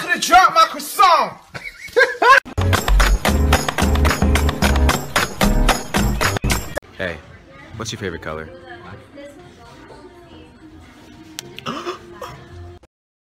could have dropped my croissant. hey, what's your favorite color?